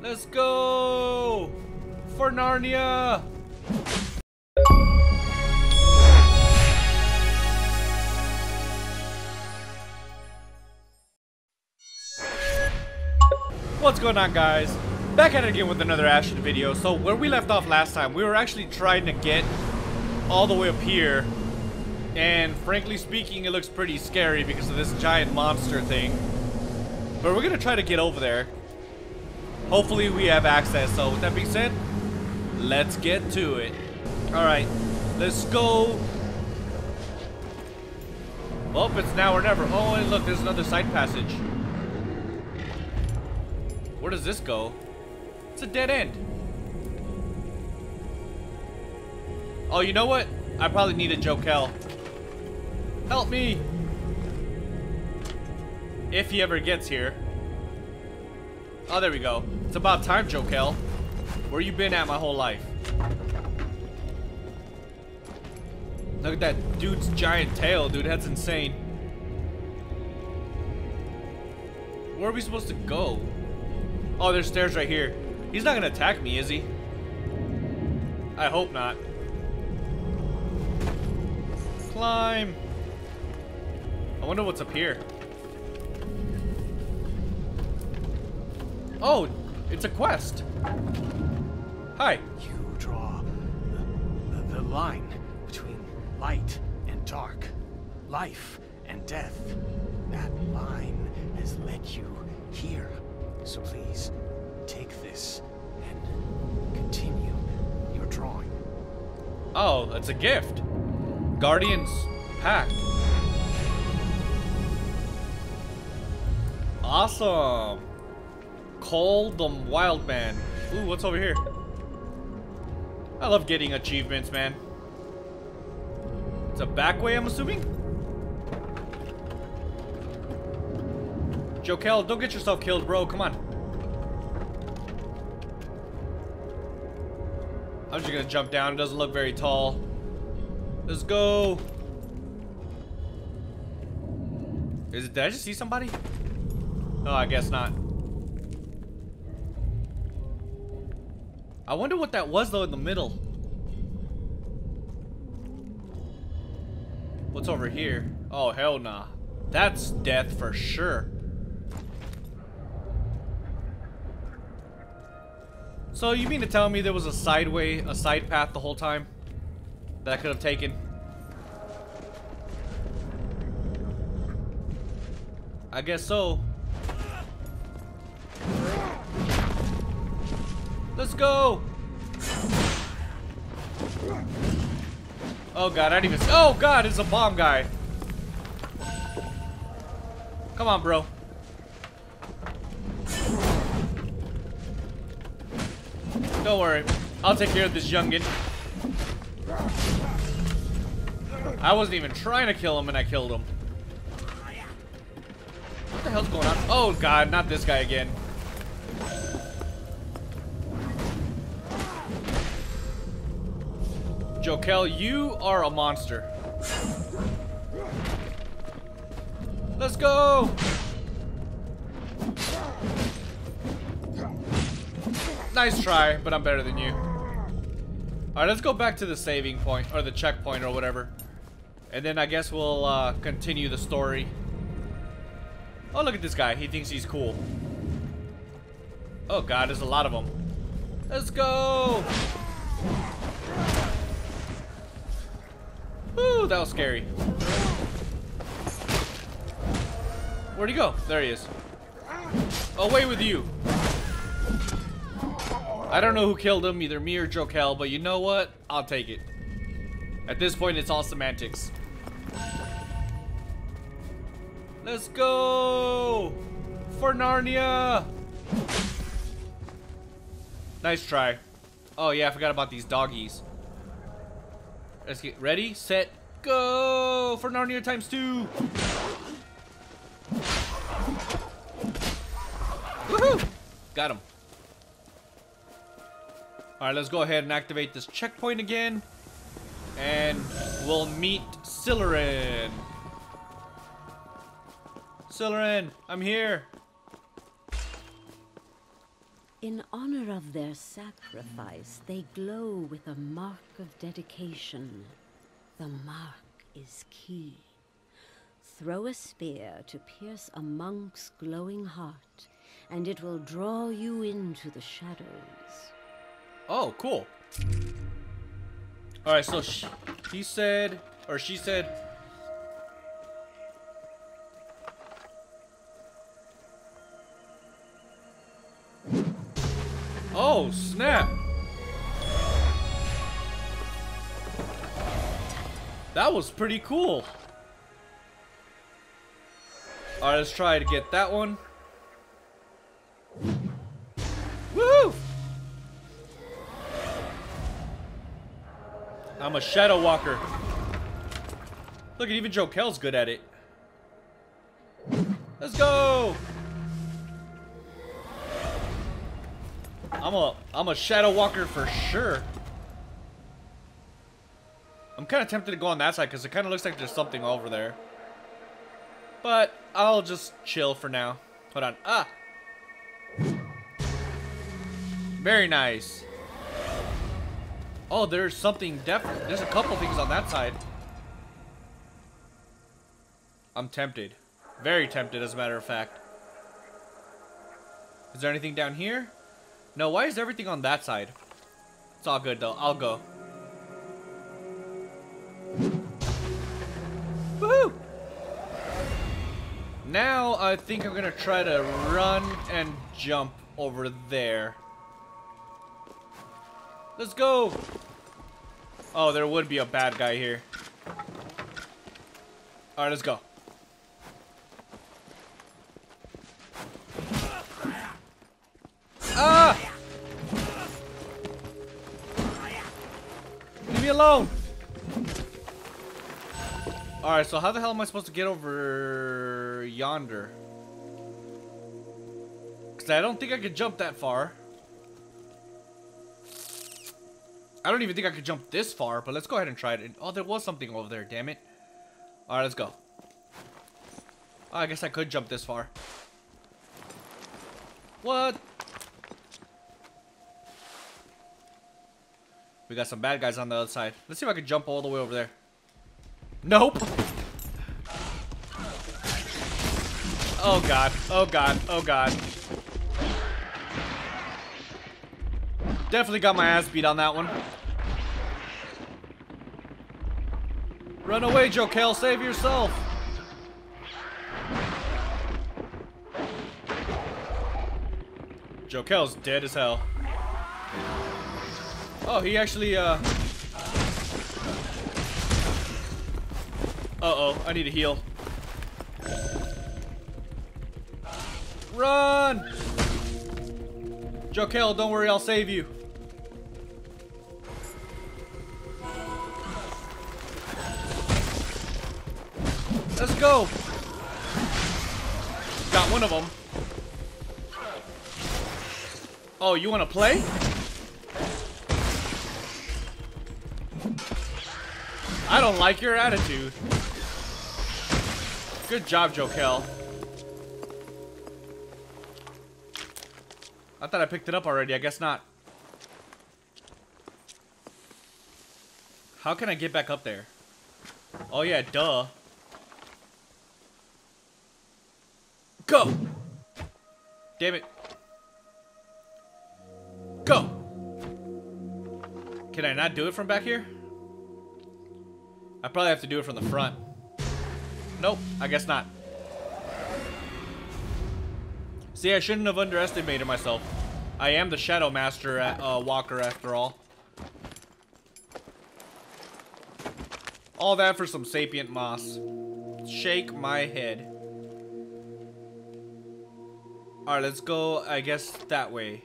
Let's go! For Narnia! What's going on guys? Back at it again with another Ashen video. So where we left off last time, we were actually trying to get all the way up here. And frankly speaking, it looks pretty scary because of this giant monster thing. But we're gonna try to get over there. Hopefully we have access. So with that being said, let's get to it. Alright, let's go. Well, it's now or never. Oh, and look, there's another side passage. Where does this go? It's a dead end. Oh, you know what? I probably need a Jokell. Help me! If he ever gets here. Oh, there we go. It's about time, Jokell. Where you been at my whole life? Look at that dude's giant tail, dude. That's insane. Where are we supposed to go? Oh, there's stairs right here. He's not gonna attack me, is he? I hope not. Climb. I wonder what's up here. Oh, it's a quest. Hi. You draw the, the, the line between light and dark, life and death. That line has led you here. So please, take this and continue your drawing. Oh, it's a gift. Guardian's Pack. Awesome. Call the Wild Man. Ooh, what's over here? I love getting achievements, man. It's a back way, I'm assuming? Jokell, don't get yourself killed, bro. Come on. I'm just gonna jump down. It doesn't look very tall. Let's go. Is it, did I just see somebody? No, I guess not. I wonder what that was though in the middle. What's over here? Oh, hell nah. That's death for sure. So you mean to tell me there was a sideway, a side path the whole time? That I could have taken? I guess so. Let's go! Oh god, I didn't even- Oh god, it's a bomb guy! Come on, bro. Don't worry. I'll take care of this youngin. I wasn't even trying to kill him and I killed him. What the hell's going on? Oh god, not this guy again. Jokell, you are a monster. Let's go! Nice try, but I'm better than you. Alright, let's go back to the saving point, or the checkpoint, or whatever. And then I guess we'll uh, continue the story. Oh, look at this guy. He thinks he's cool. Oh god, there's a lot of them. Let's go! Ooh, that was scary. Where'd he go? There he is. Away with you. I don't know who killed him, either me or Jokell, but you know what? I'll take it. At this point, it's all semantics. Let's go! For Narnia! Nice try. Oh yeah, I forgot about these doggies. Let's get ready, set, go! For Narnia times two! Woohoo! Got him. Alright, let's go ahead and activate this checkpoint again. And we'll meet Sillerin. Sillerin, I'm here. In honor of their sacrifice, they glow with a mark of dedication. The mark is key. Throw a spear to pierce a monk's glowing heart, and it will draw you into the shadows. Oh, cool. Alright, so sh he said, or she said, Oh, snap. That was pretty cool. Alright, let's try to get that one. Woo! I'm a Shadow Walker. Look, even Jokell's good at it. Let's go! I'm a I'm a Shadow Walker for sure. I'm kind of tempted to go on that side because it kind of looks like there's something over there. But I'll just chill for now. Hold on. Ah! Very nice. Oh, there's something definitely. There's a couple things on that side. I'm tempted. Very tempted, as a matter of fact. Is there anything down here? No, why is everything on that side? It's all good, though. I'll go. Now, I think I'm gonna try to run and jump over there. Let's go! Oh, there would be a bad guy here. Alright, let's go. Ah! Leave me alone! Alright, so how the hell am I supposed to get over yonder? Because I don't think I could jump that far. I don't even think I could jump this far, but let's go ahead and try it. Oh, there was something over there, damn it. Alright, let's go. Oh, I guess I could jump this far. What? We got some bad guys on the other side. Let's see if I can jump all the way over there. Nope. Oh god. Oh god. Oh god. Definitely got my ass beat on that one. Run away, Jokell. Save yourself. Jokell's dead as hell. Oh, he actually, uh... Uh-oh, I need a heal. Run! Jokell, don't worry, I'll save you. Let's go! Got one of them. Oh, you want to play? I don't like your attitude. Good job, Jokell. I thought I picked it up already. I guess not. How can I get back up there? Oh yeah, duh. Go! Damn it. Go! Can I not do it from back here? I probably have to do it from the front. Nope, I guess not. See, I shouldn't have underestimated myself. I am the Shadow Master at, uh, Walker after all. All that for some sapient moss. Shake my head. Alright, let's go, I guess, that way.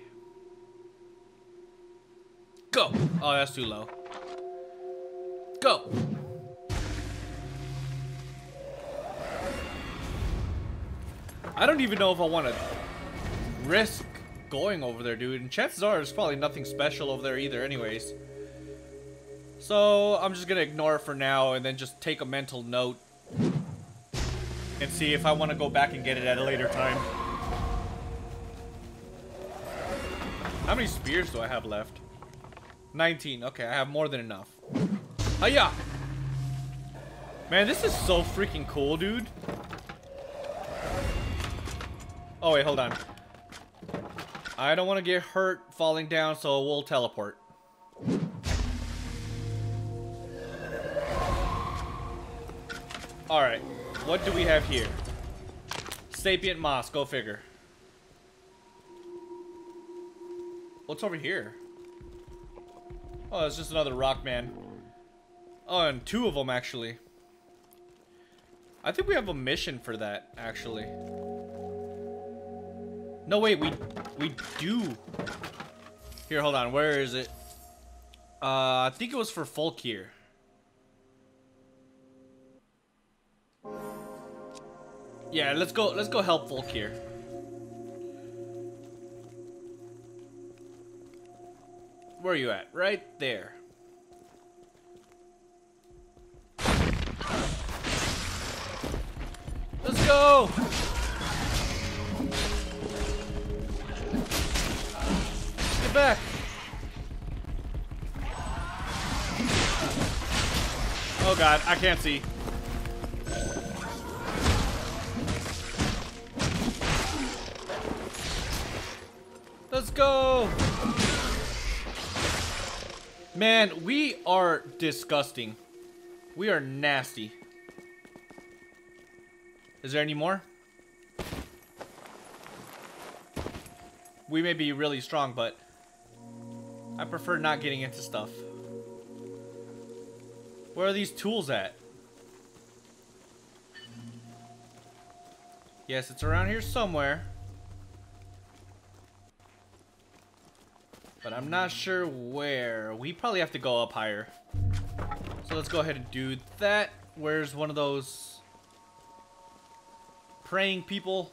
Go! Oh, that's too low. Go! I don't even know if I want to risk going over there, dude. And chances are there's probably nothing special over there either anyways. So I'm just going to ignore it for now and then just take a mental note and see if I want to go back and get it at a later time. How many spears do I have left? 19. Okay, I have more than enough. Hiya! Man, this is so freaking cool, dude. Oh, wait, hold on. I don't want to get hurt falling down, so we'll teleport. Alright, what do we have here? Sapient Moss, go figure. What's over here? Oh, it's just another rock man. Oh, and two of them, actually. I think we have a mission for that, actually. No, wait, we we do. Here, hold on. Where is it? Uh, I think it was for Fulkir. Yeah, let's go. Let's go help Fulkir. Where are you at? Right there. Let's go! Back! Oh god, I can't see. Let's go! Man, we are disgusting. We are nasty. Is there any more? We may be really strong, but I prefer not getting into stuff. Where are these tools at? Yes, it's around here somewhere. But I'm not sure where. We probably have to go up higher. So let's go ahead and do that. Where's one of those praying people.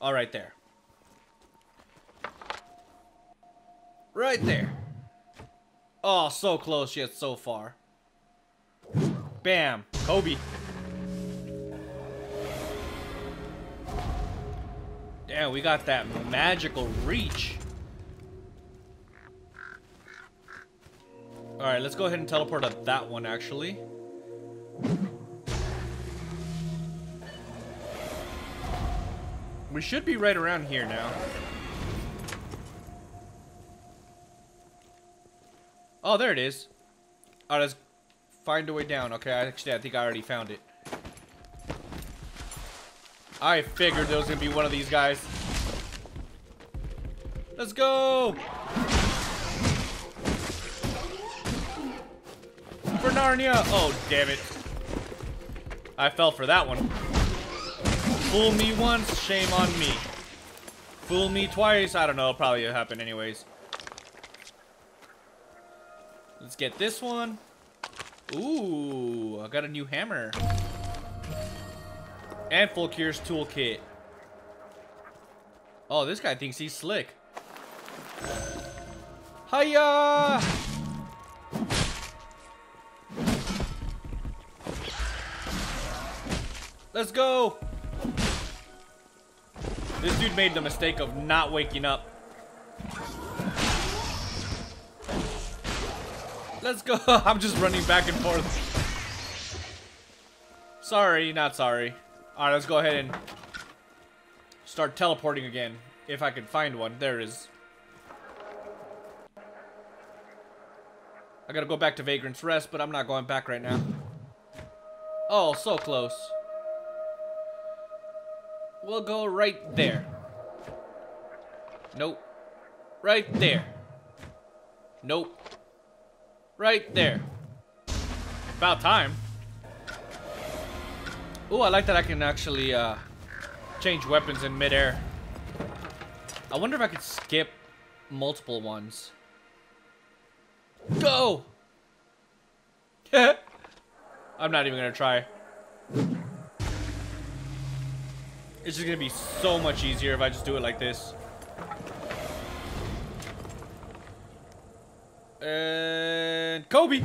All right there. Right there. Oh, so close yet so far. Bam. Kobe. Damn, we got that magical reach. Alright, let's go ahead and teleport to that one, actually. We should be right around here now. Oh, there it is. Oh, let's find a way down. Okay, actually, I think I already found it. I figured there was going to be one of these guys. Let's go! For Narnia! Oh, damn it. I fell for that one. Fool me once, shame on me. Fool me twice, I don't know, probably happen anyways. Let's get this one. Ooh, I got a new hammer. And Fulkir's toolkit. Oh, this guy thinks he's slick. Hiya! Let's go! This dude made the mistake of not waking up. Let's go. I'm just running back and forth. Sorry, not sorry. Alright, let's go ahead and start teleporting again. If I can find one. There it is. I gotta go back to Vagrant's Rest, but I'm not going back right now. Oh, so close. We'll go right there. Nope. Right there. Nope. Right there. About time. Ooh, I like that I can actually uh, change weapons in midair. I wonder if I could skip multiple ones. Go! I'm not even gonna try. It's just gonna be so much easier if I just do it like this. And Kobe.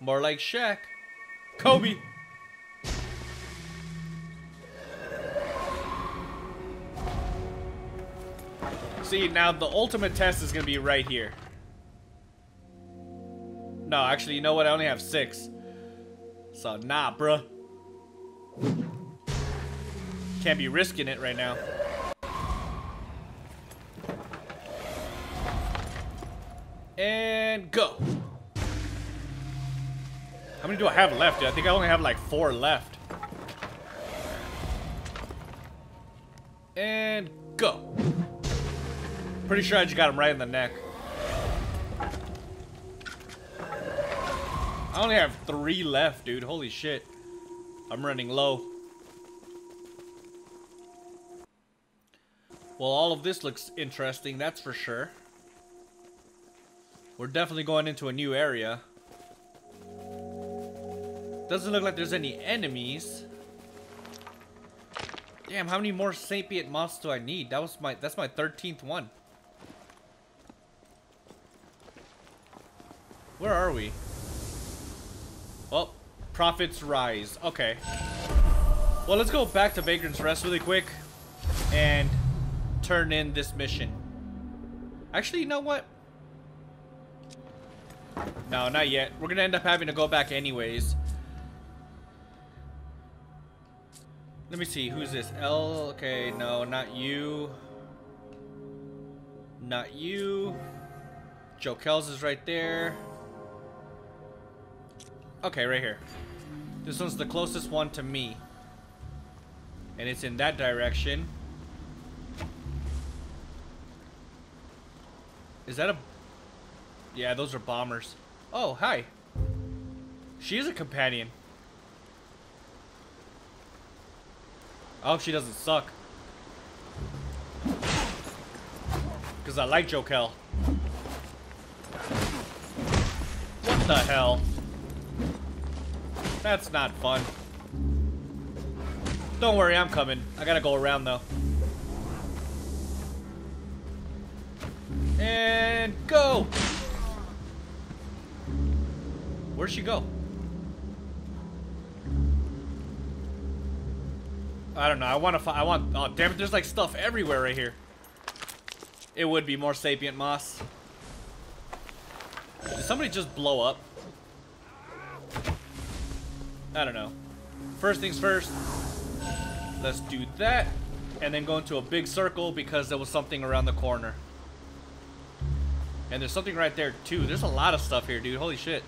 More like Shaq. Kobe. See, now the ultimate test is gonna be right here. No, actually, you know what? I only have six. So, nah, bruh. Can't be risking it right now. And go. How many do I have left? I think I only have like four left. And go. Pretty sure I just got him right in the neck. I only have three left, dude. Holy shit. I'm running low. Well, all of this looks interesting, that's for sure. We're definitely going into a new area. Doesn't look like there's any enemies. Damn, how many more sapient moss do I need? That was my that's my 13th one. Where are we? Well, profits rise. Okay. Well, let's go back to Vagrant's Rest really quick and turn in this mission. Actually, you know what? No, not yet. We're gonna end up having to go back anyways. Let me see, who's this? L, okay, no, not you. Not you. Joe Kells is right there. Okay, right here. This one's the closest one to me. And it's in that direction. Is that a... Yeah, those are bombers. Oh, hi. She is a companion. I hope she doesn't suck. Because I like Jokell. What the hell? That's not fun. Don't worry, I'm coming. I gotta go around though. And go! Where'd she go? I don't know. I want to. Find. I want. Oh damn it! There's like stuff everywhere right here. It would be more sapient moss. Did somebody just blow up? I don't know. First things first. Let's do that, and then go into a big circle because there was something around the corner. And there's something right there too. There's a lot of stuff here, dude. Holy shit.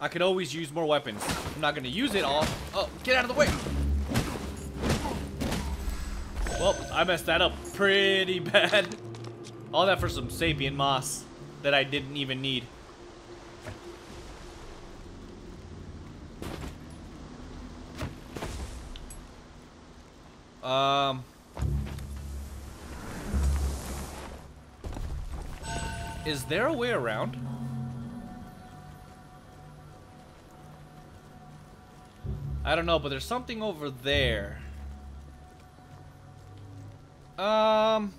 I could always use more weapons. I'm not gonna use it all. Oh, get out of the way! Well, I messed that up pretty bad. All that for some sapient moss that I didn't even need. Um... Is there a way around? I don't know, but there's something over there. Um...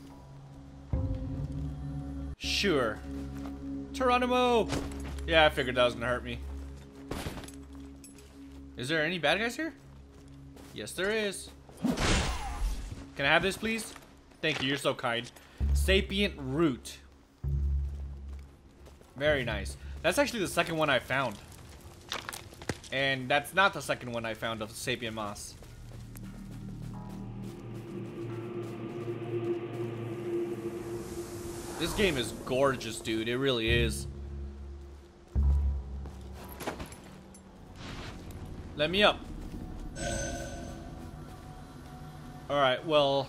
Sure. Geronimo! Yeah, I figured that was gonna hurt me. Is there any bad guys here? Yes, there is. Can I have this, please? Thank you, you're so kind. Sapient Root. Very nice. That's actually the second one I found. And that's not the second one I found of Sapient Moss. This game is gorgeous, dude. It really is. Let me up. Alright, well...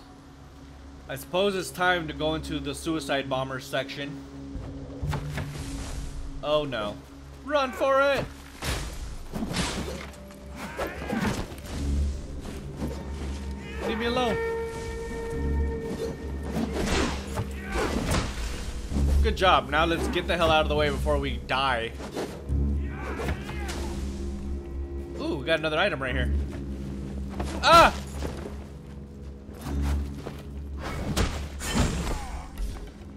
I suppose it's time to go into the suicide bomber section. Oh no. Run for it! Me alone. Good job. Now let's get the hell out of the way before we die. Ooh, we got another item right here. Ah!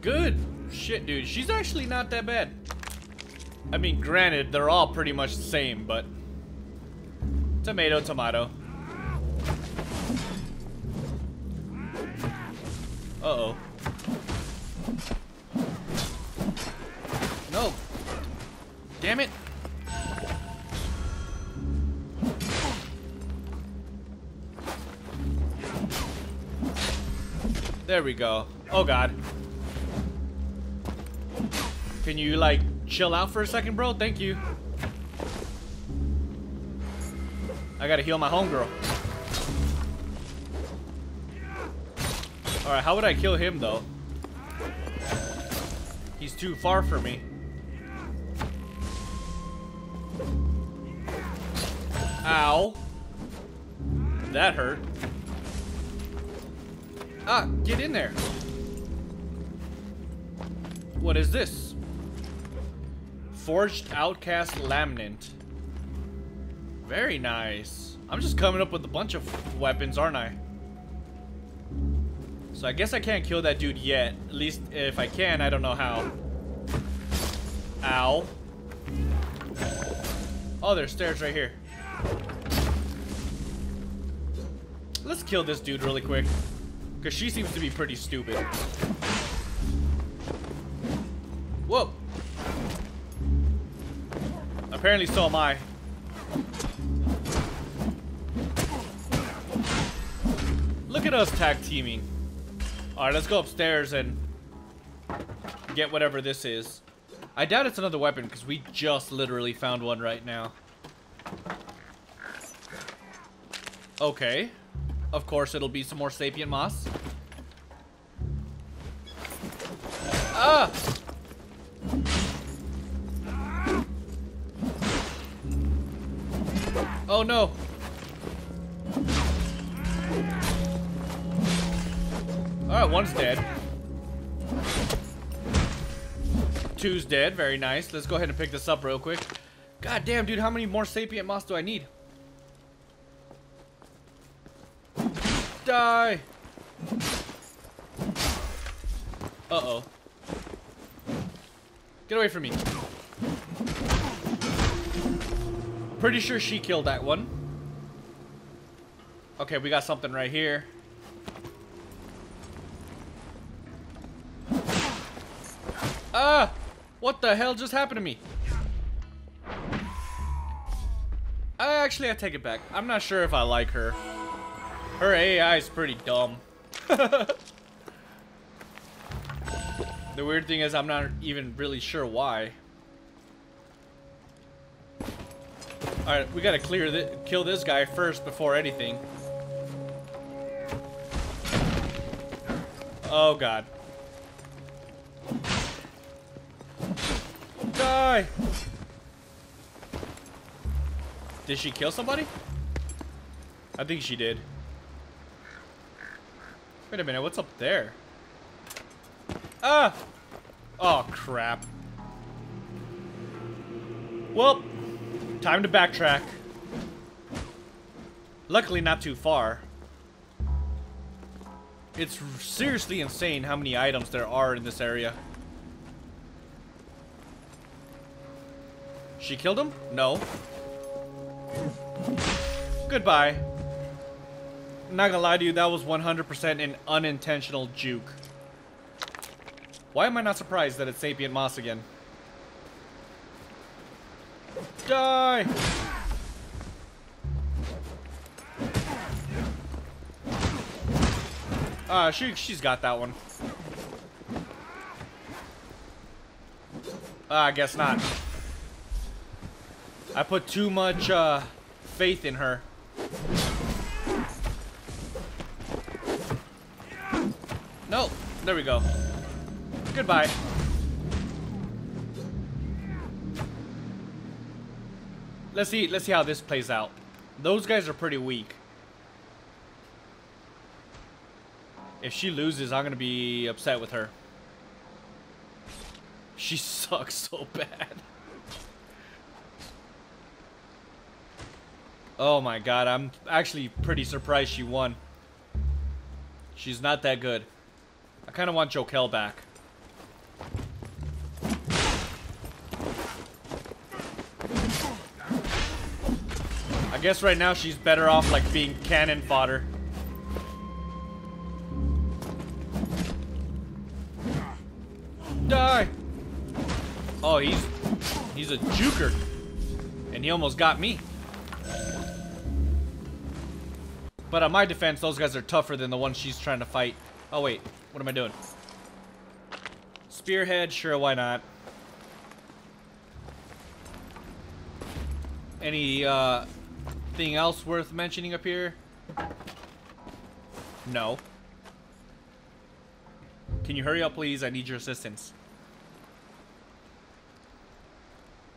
Good. Shit, dude. She's actually not that bad. I mean, granted, they're all pretty much the same, but... Tomato, tomato. There we go. Oh god. Can you like chill out for a second, bro? Thank you. I gotta heal my homegirl. Alright, how would I kill him though? He's too far for me. Ow. That hurt. Ah, get in there. What is this? Forged Outcast Laminate. Very nice. I'm just coming up with a bunch of weapons, aren't I? So I guess I can't kill that dude yet. At least if I can, I don't know how. Ow. Oh, there's stairs right here. Let's kill this dude really quick. Because she seems to be pretty stupid. Whoa. Apparently so am I. Look at us tag teaming. Alright, let's go upstairs and get whatever this is. I doubt it's another weapon because we just literally found one right now. Okay. Of course it'll be some more sapient moss. Ah! Oh no! Alright, one's dead. Two's dead, very nice. Let's go ahead and pick this up real quick. God damn, dude, how many more sapient moss do I need? Die! Uh-oh. Get away from me. Pretty sure she killed that one. Okay, we got something right here. Ah! What the hell just happened to me? Uh, actually, I take it back. I'm not sure if I like her. Her AI is pretty dumb. the weird thing is I'm not even really sure why. Alright, we gotta clear this, kill this guy first before anything. Oh god. Die! Did she kill somebody? I think she did. Wait a minute, what's up there? Ah! Oh, crap. Well, time to backtrack. Luckily, not too far. It's seriously insane how many items there are in this area. She killed him? No. Goodbye. Not gonna lie to you, that was 100% an unintentional juke. Why am I not surprised that it's Sapient Moss again? Die! Ah, uh, she, she's got that one. Uh, I guess not. I put too much uh, faith in her. No, there we go. Goodbye. Let's see. Let's see how this plays out. Those guys are pretty weak. If she loses, I'm gonna be upset with her. She sucks so bad. Oh my god, I'm actually pretty surprised she won. She's not that good. I kind of want Jokell back. I guess right now she's better off like being cannon fodder. Die! Oh, he's he's a juker. And he almost got me. But on my defense, those guys are tougher than the ones she's trying to fight. Oh wait, what am I doing? Spearhead, sure, why not? Any uh thing else worth mentioning up here? No. Can you hurry up, please? I need your assistance.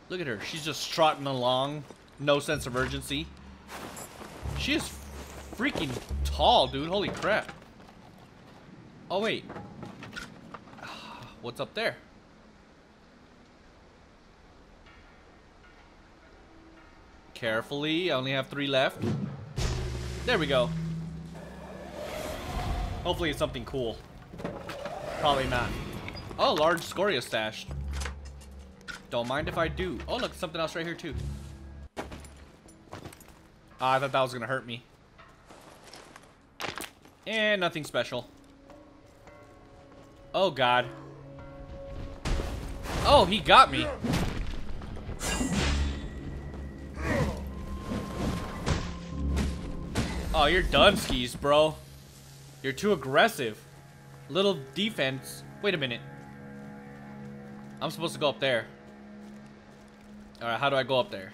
Look at her. She's just trotting along. No sense of urgency. She is freaking tall, dude. Holy crap. Oh, wait. What's up there? Carefully. I only have three left. There we go. Hopefully it's something cool. Probably not. Oh, large scoria stash. Don't mind if I do. Oh, look, something else right here, too. Oh, I thought that was to hurt me. And nothing special. Oh, God. Oh, he got me. Oh, you're done skis, bro. You're too aggressive. Little defense. Wait a minute. I'm supposed to go up there. Alright, how do I go up there?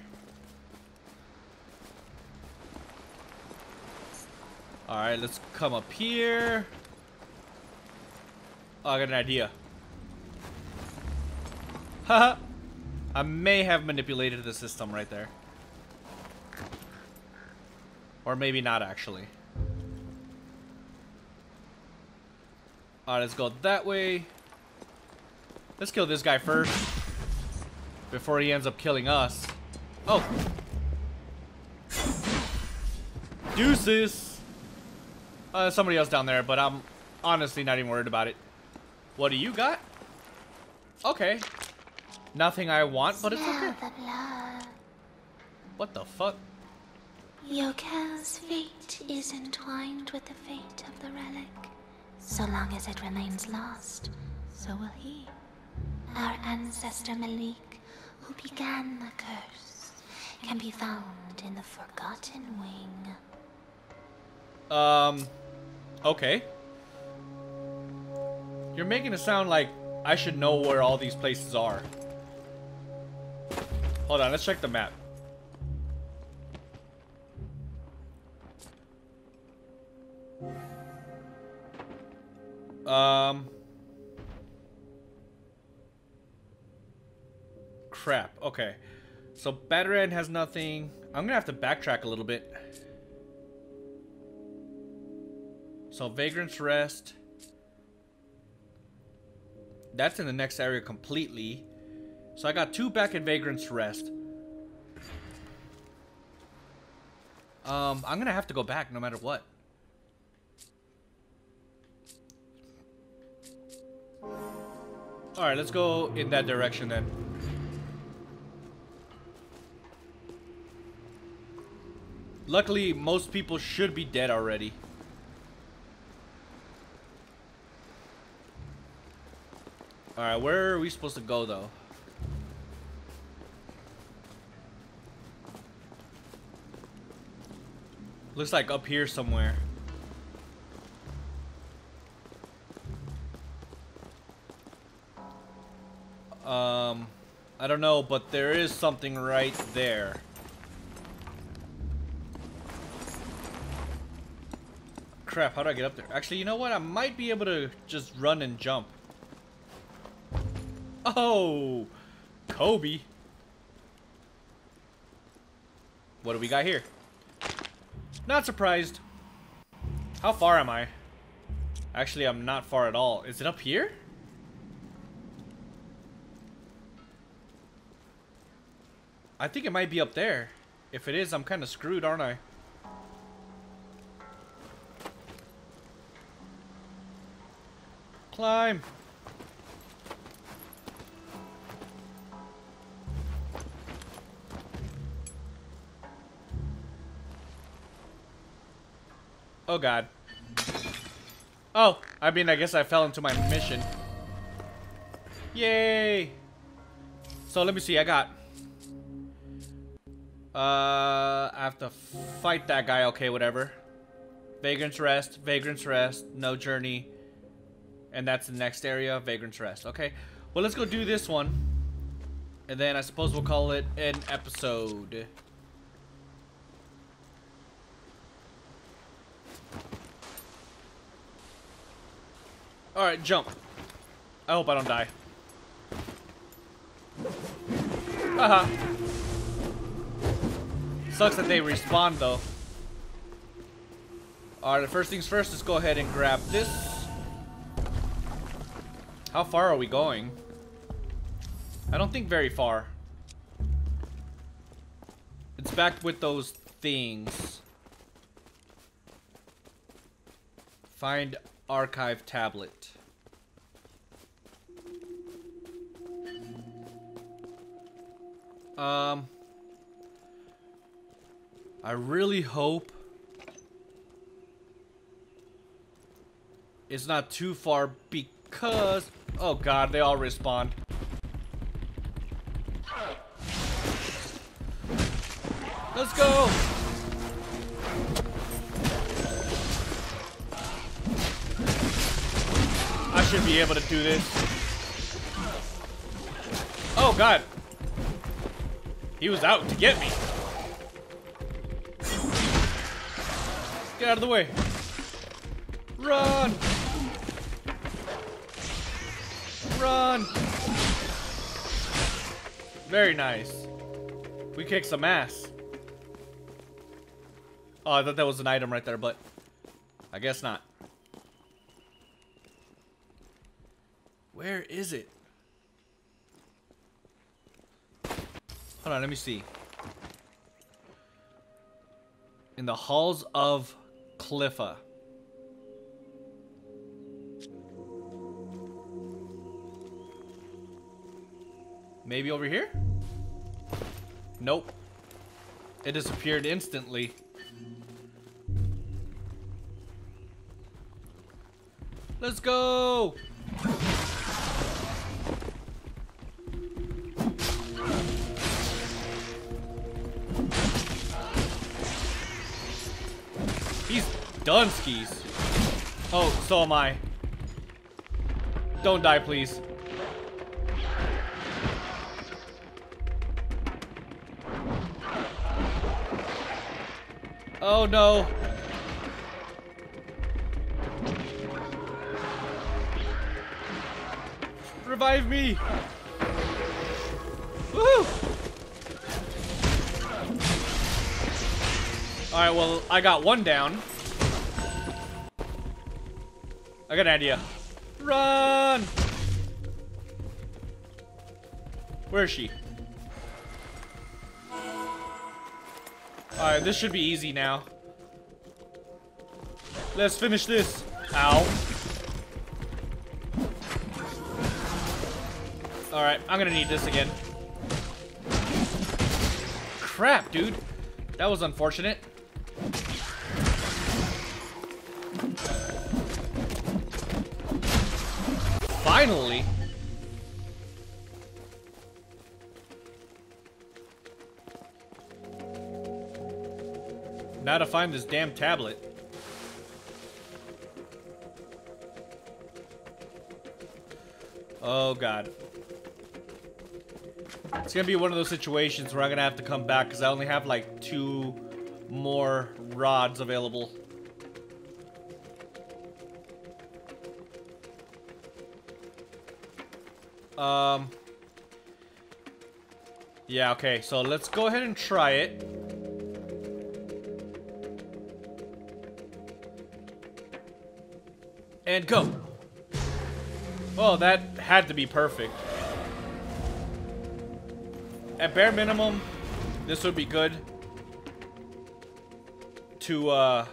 Alright, let's come up here. Oh, I got an idea. Haha. I may have manipulated the system right there. Or maybe not, actually. Alright, let's go that way. Let's kill this guy first. Before he ends up killing us. Oh. Deuces. Uh, somebody else down there, but I'm honestly not even worried about it. What do you got? Okay. Nothing I want, but it's okay. What the fuck? Jokell's fate is entwined with the fate of the relic. So long as it remains lost, so will he. Our ancestor Malik, who began the curse, can be found in the Forgotten Wing. Um, okay. You're making it sound like I should know where all these places are. Hold on, let's check the map. Um. Crap. Okay. So Batarang has nothing. I'm gonna have to backtrack a little bit. So Vagrant's Rest. That's in the next area completely. So I got two back in Vagrant's Rest. Um, I'm gonna have to go back no matter what. Alright, let's go in that direction then. Luckily, most people should be dead already. Alright, where are we supposed to go though? Looks like up here somewhere. Um, I don't know, but there is something right there. Crap, how do I get up there? Actually, you know what? I might be able to just run and jump. Oh! Kobe. What do we got here? Not surprised. How far am I? Actually, I'm not far at all. Is it up here? I think it might be up there. If it is, I'm kind of screwed, aren't I? Climb. Oh god. Oh, I mean, I guess I fell into my mission. Yay! So let me see, I got... Uh, I have to fight that guy, okay, whatever. Vagrant's Rest, Vagrant's Rest, no journey. And that's the next area, Vagrant's Rest. Okay, well let's go do this one. And then I suppose we'll call it an episode. Alright, jump. I hope I don't die. Haha. Sucks that they respawn though. Alright, first things first, let's go ahead and grab this. How far are we going? I don't think very far. It's back with those things. Find archive tablet. Um, I really hope it's not too far because, oh god, they all respawn. Let's go! Should be able to do this. Oh god. He was out to get me. Get out of the way. Run! Run! Very nice. We kicked some ass. Oh, I thought that was an item right there, but I guess not. Where is it? Hold on, let me see. In the halls of Cliffa. Maybe over here? Nope. It disappeared instantly. Let's go! Skis. Oh, so am I. Don't die, please. Oh no. Revive me. Woo! Alright, well, I got one down. I got an idea. Run! Where is she? Alright, this should be easy now. Let's finish this. Ow. Alright, I'm gonna need this again. Crap, dude. That was unfortunate. Finally. Now to find this damn tablet. Oh god. It's gonna be one of those situations where I'm gonna have to come back because I only have like two more rods available. Um. Yeah, okay, so let's go ahead and try it. And go. Well, that had to be perfect. At bare minimum, this would be good to uh,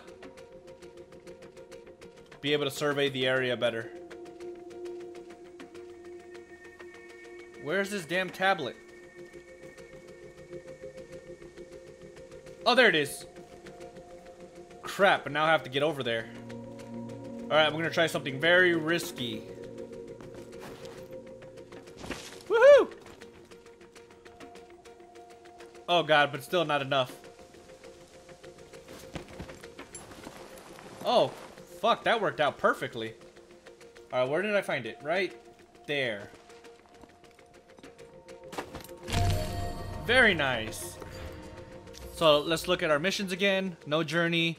be able to survey the area better. Where's this damn tablet? Oh, there it is. Crap, but now I have to get over there. Alright, I'm gonna try something very risky. Woohoo! Oh god, but still not enough. Oh, fuck, that worked out perfectly. Alright, where did I find it? Right there. Very nice. So let's look at our missions again. No journey.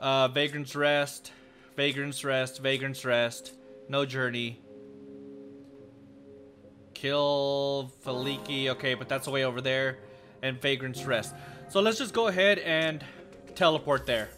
Uh, Vagrant's Rest. Vagrant's Rest. Vagrant's Rest. No journey. Kill Faliki. Okay, but that's way over there. And Vagrant's Rest. So let's just go ahead and teleport there.